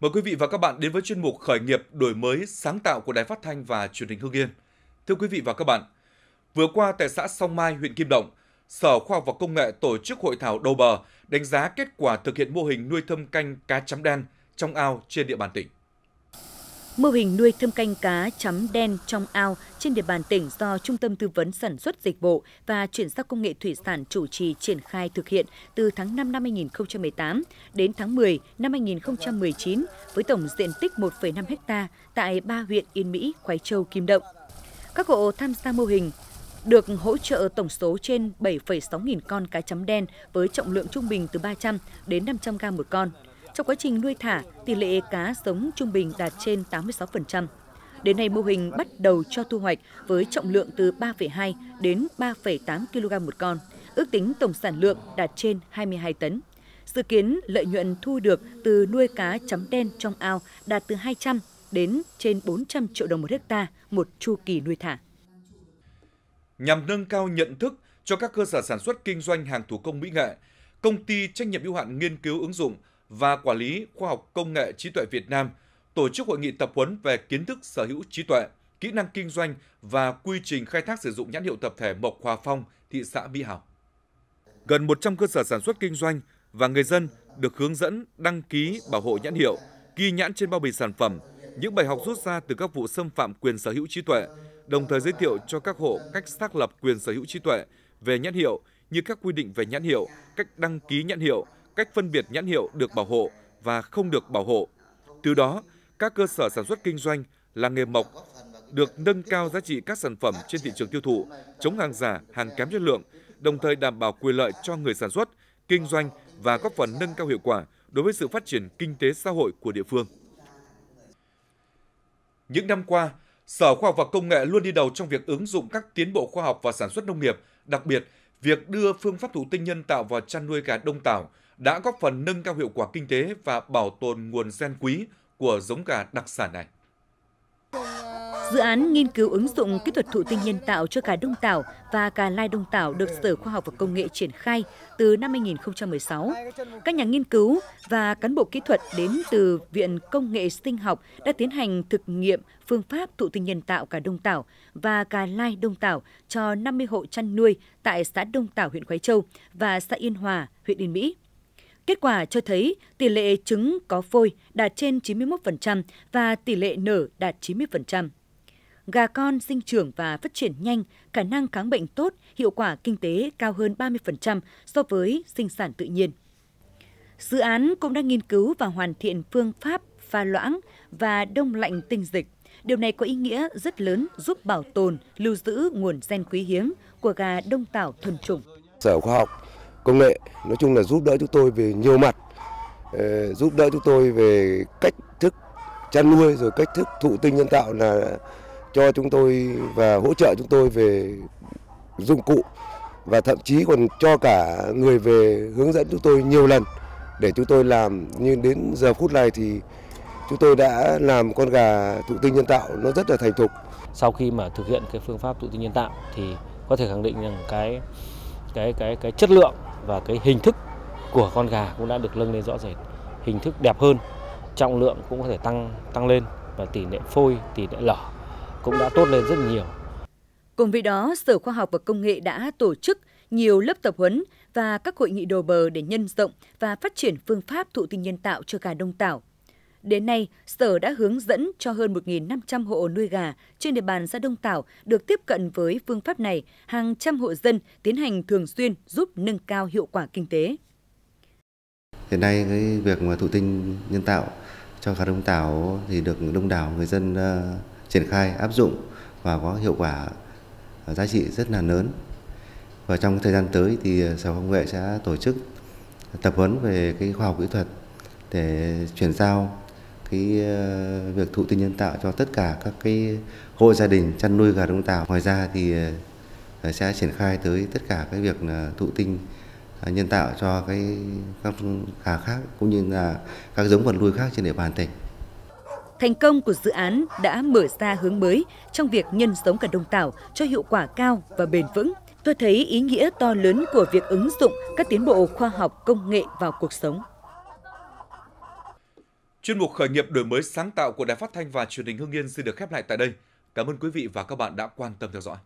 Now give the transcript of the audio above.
Mời quý vị và các bạn đến với chuyên mục Khởi nghiệp đổi mới sáng tạo của Đài Phát thanh và Truyền hình Hưng Yên. Thưa quý vị và các bạn, vừa qua tại xã Song Mai, huyện Kim Động, Sở Khoa học và Công nghệ tổ chức hội thảo đầu bờ đánh giá kết quả thực hiện mô hình nuôi thâm canh cá chấm đen trong ao trên địa bàn tỉnh. Mô hình nuôi thâm canh cá chấm đen trong ao trên địa bàn tỉnh do Trung tâm Tư vấn Sản xuất Dịch vụ và Chuyển giao Công nghệ Thủy sản chủ trì triển khai thực hiện từ tháng 5 năm 2018 đến tháng 10 năm 2019 với tổng diện tích 1,5 ha tại ba huyện Yên Mỹ, Khoái Châu, Kim Động. Các hộ tham gia mô hình được hỗ trợ tổng số trên 7,6 nghìn con cá chấm đen với trọng lượng trung bình từ 300 đến 500 gram một con. Trong quá trình nuôi thả, tỷ lệ cá sống trung bình đạt trên 86%. Đến nay mô hình bắt đầu cho thu hoạch với trọng lượng từ 3,2 đến 3,8 kg một con, ước tính tổng sản lượng đạt trên 22 tấn. Dự kiến lợi nhuận thu được từ nuôi cá chấm đen trong ao đạt từ 200 đến trên 400 triệu đồng một hecta một chu kỳ nuôi thả. Nhằm nâng cao nhận thức cho các cơ sở sản xuất kinh doanh hàng thủ công mỹ nghệ, công ty trách nhiệm hữu hạn nghiên cứu ứng dụng và Quản lý Khoa học Công nghệ Trí tuệ Việt Nam tổ chức hội nghị tập huấn về kiến thức sở hữu trí tuệ, kỹ năng kinh doanh và quy trình khai thác sử dụng nhãn hiệu tập thể Mộc Hòa Phong, thị xã Mỹ Hào. Gần 100 cơ sở sản xuất kinh doanh và người dân được hướng dẫn đăng ký bảo hộ nhãn hiệu, ghi nhãn trên bao bì sản phẩm, những bài học rút ra từ các vụ xâm phạm quyền sở hữu trí tuệ, đồng thời giới thiệu cho các hộ cách xác lập quyền sở hữu trí tuệ về nhãn hiệu như các quy định về nhãn hiệu, cách đăng ký nhãn hiệu, cách phân biệt nhãn hiệu được bảo hộ và không được bảo hộ. Từ đó, các cơ sở sản xuất kinh doanh, làng nghề mộc được nâng cao giá trị các sản phẩm trên thị trường tiêu thụ, chống hàng giả, hàng kém chất lượng, đồng thời đảm bảo quyền lợi cho người sản xuất, kinh doanh và góp phần nâng cao hiệu quả đối với sự phát triển kinh tế xã hội của địa phương. Những năm qua, Sở Khoa học và Công nghệ luôn đi đầu trong việc ứng dụng các tiến bộ khoa học và sản xuất nông nghiệp, đặc biệt việc đưa phương pháp thụ tinh nhân tạo vào chăn nuôi gà đông tảo đã góp phần nâng cao hiệu quả kinh tế và bảo tồn nguồn gen quý của giống gà đặc sản này. Dự án nghiên cứu ứng dụng kỹ thuật thụ tinh nhân tạo cho gà đông tảo và gà lai đông tảo được Sở Khoa học và Công nghệ triển khai từ năm 2016. Các nhà nghiên cứu và cán bộ kỹ thuật đến từ Viện Công nghệ Sinh học đã tiến hành thực nghiệm phương pháp thụ tinh nhân tạo gà đông tảo và gà lai đông tảo cho 50 hộ chăn nuôi tại xã Đông Tảo, huyện Khói Châu và xã Yên Hòa, huyện Yên Mỹ. Kết quả cho thấy tỷ lệ trứng có phôi đạt trên 91% và tỷ lệ nở đạt 90%. Gà con sinh trưởng và phát triển nhanh, khả năng kháng bệnh tốt, hiệu quả kinh tế cao hơn 30% so với sinh sản tự nhiên. Dự án cũng đã nghiên cứu và hoàn thiện phương pháp pha loãng và đông lạnh tinh dịch. Điều này có ý nghĩa rất lớn giúp bảo tồn, lưu giữ nguồn gen quý hiếm của gà đông tảo thuần chủng. Sở khoa học công nghệ, nói chung là giúp đỡ chúng tôi về nhiều mặt. Ờ, giúp đỡ chúng tôi về cách thức chăn nuôi, rồi cách thức thụ tinh nhân tạo là cho chúng tôi và hỗ trợ chúng tôi về dụng cụ. Và thậm chí còn cho cả người về hướng dẫn chúng tôi nhiều lần để chúng tôi làm. Như đến giờ phút này thì chúng tôi đã làm con gà thụ tinh nhân tạo nó rất là thành thục. Sau khi mà thực hiện cái phương pháp thụ tinh nhân tạo thì có thể khẳng định rằng cái cái cái cái chất lượng và cái hình thức của con gà cũng đã được nâng lên rõ rệt. Hình thức đẹp hơn, trọng lượng cũng có thể tăng tăng lên và tỷ lệ phôi, tỷ lệ lở cũng đã tốt lên rất nhiều. Cùng với đó, sở khoa học và công nghệ đã tổ chức nhiều lớp tập huấn và các hội nghị đồ bờ để nhân rộng và phát triển phương pháp thụ tinh nhân tạo cho gà đông tảo. Đến nay, Sở đã hướng dẫn cho hơn 1.500 hộ nuôi gà trên địa bàn xã Đông Tảo được tiếp cận với phương pháp này, hàng trăm hộ dân tiến hành thường xuyên giúp nâng cao hiệu quả kinh tế. Hiện nay cái việc mà thụ tinh nhân tạo cho gà Đông Tảo thì được đông đảo người dân ờ, triển khai áp dụng và có hiệu quả ờ, giá trị rất là lớn. Và trong thời gian tới thì ờ, Sở Công nghệ sẽ tổ chức tập huấn về cái khoa học kỹ thuật để chuyển giao cái ờ, việc thụ tinh nhân tạo cho tất cả các cái hộ gia đình chăn nuôi gà đông tảo. Ngoài ra thì ờ, sẽ triển khai tới tất cả cái việc là thụ tinh nhân tạo cho cái các gà khác cũng như là các giống vật nuôi khác trên địa bàn tỉnh. Thành công của dự án đã mở ra hướng mới trong việc nhân giống gà đông tảo cho hiệu quả cao và bền vững. Tôi thấy ý nghĩa to lớn của việc ứng dụng các tiến bộ khoa học, công nghệ vào cuộc sống. Chuyên mục khởi nghiệp đổi mới sáng tạo của Đài Phát thanh và Truyền hình Hưng Yên xin được khép lại tại đây. Cảm ơn quý vị và các bạn đã quan tâm theo dõi.